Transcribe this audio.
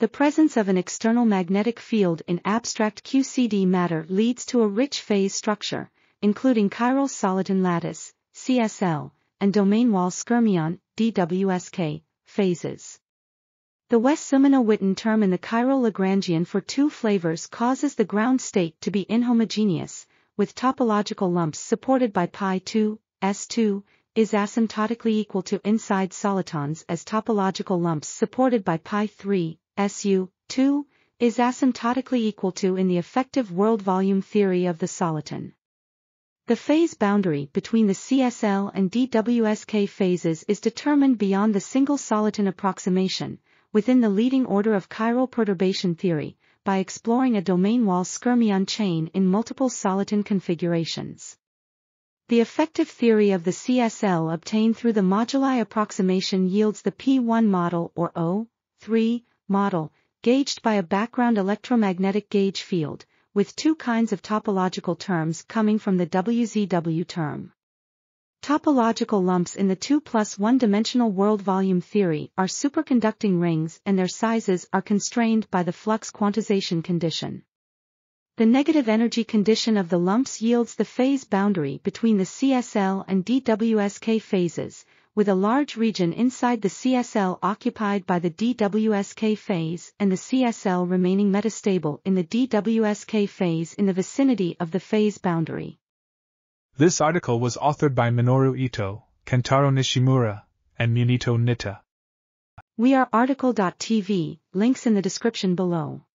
The presence of an external magnetic field in abstract QCD matter leads to a rich phase structure, including chiral soliton lattice, CSL, and domain wall skyrmion, DWSK, phases. The Wess-Zumino-Witten term in the chiral Lagrangian for two flavors causes the ground state to be inhomogeneous, with topological lumps supported by pi2, S2, is asymptotically equal to inside solitons as topological lumps supported by pi3, SU, 2, is asymptotically equal to in the effective world volume theory of the soliton. The phase boundary between the CSL and DWSK phases is determined beyond the single soliton approximation, within the leading order of chiral perturbation theory, by exploring a domain wall skyrmion chain in multiple soliton configurations. The effective theory of the CSL obtained through the moduli approximation yields the P1 model or O3 model, gauged by a background electromagnetic gauge field, with two kinds of topological terms coming from the WZW term. Topological lumps in the 2 plus 1-dimensional world volume theory are superconducting rings and their sizes are constrained by the flux quantization condition. The negative energy condition of the lumps yields the phase boundary between the CSL and DWSK phases, with a large region inside the CSL occupied by the DWSK phase and the CSL remaining metastable in the DWSK phase in the vicinity of the phase boundary. This article was authored by Minoru Eto, Kentaro Nishimura, and Muneto Nitta. We are RTCL.TV, links in the description below.